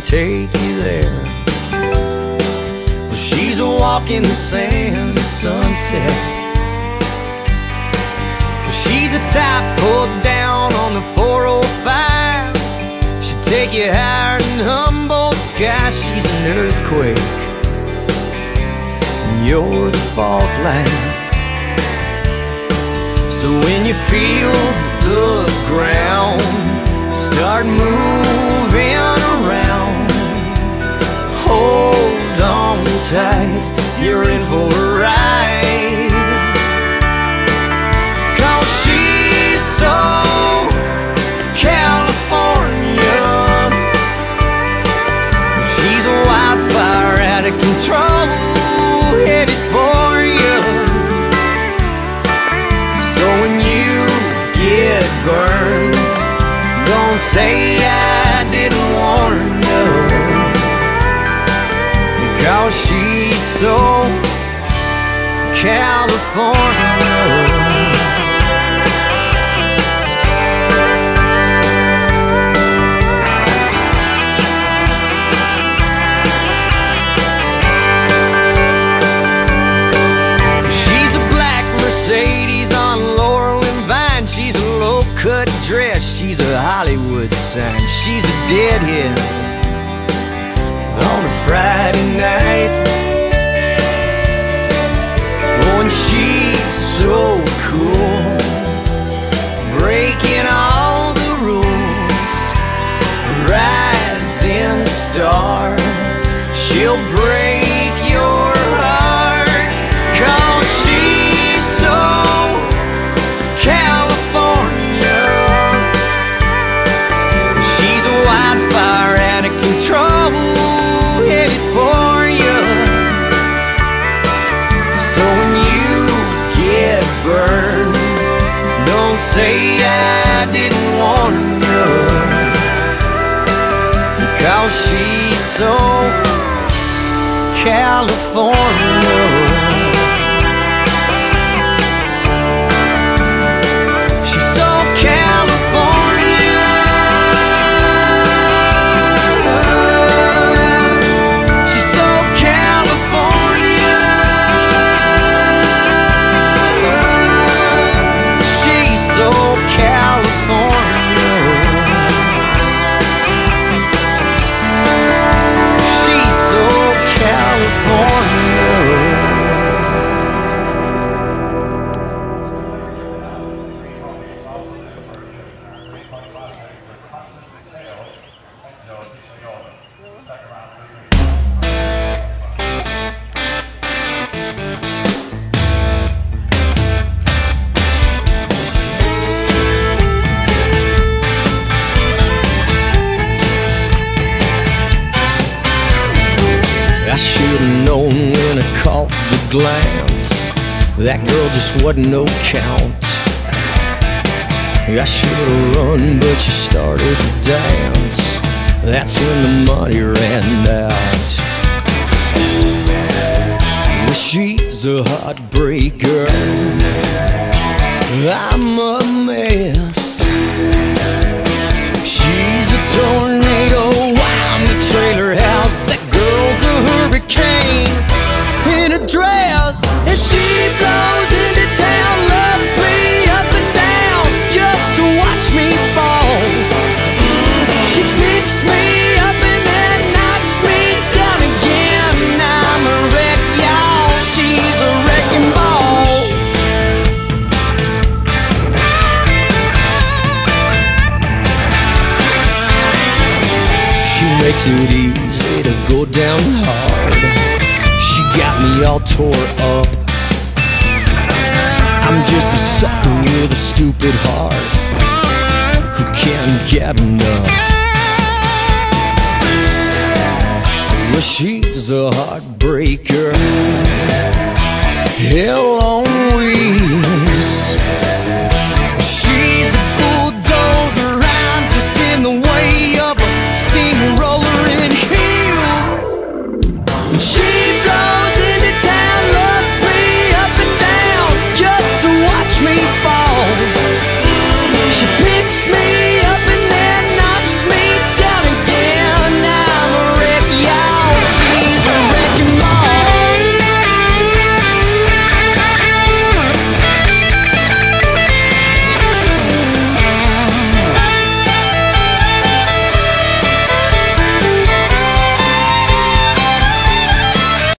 take you there. Well, she's a walking sand at sunset. Well, she's a type pulled down on the 405. She'll take you higher than Humboldt sky. She's an earthquake. And you're the fault line. So when you feel the ground start moving tight, you're in for low cut dress. She's a Hollywood sign. She's a deadhead on a Friday night. Cool, breaking all the rules. Rising star, she'll break your heart. Cause she's so California. She's a wildfire out of control, headed for you. So when you get burned, say I didn't warn you. Cause she's so California. I caught the glance. That girl just wasn't no count. I should've run, but she started to dance. That's when the money ran out. Well, she's a heartbreaker. I'm a makes it easy to go down hard. She got me all tore up. I'm just a sucker with a stupid heart who can't get enough. Well, she's a heartbreaker. Hell on wheels.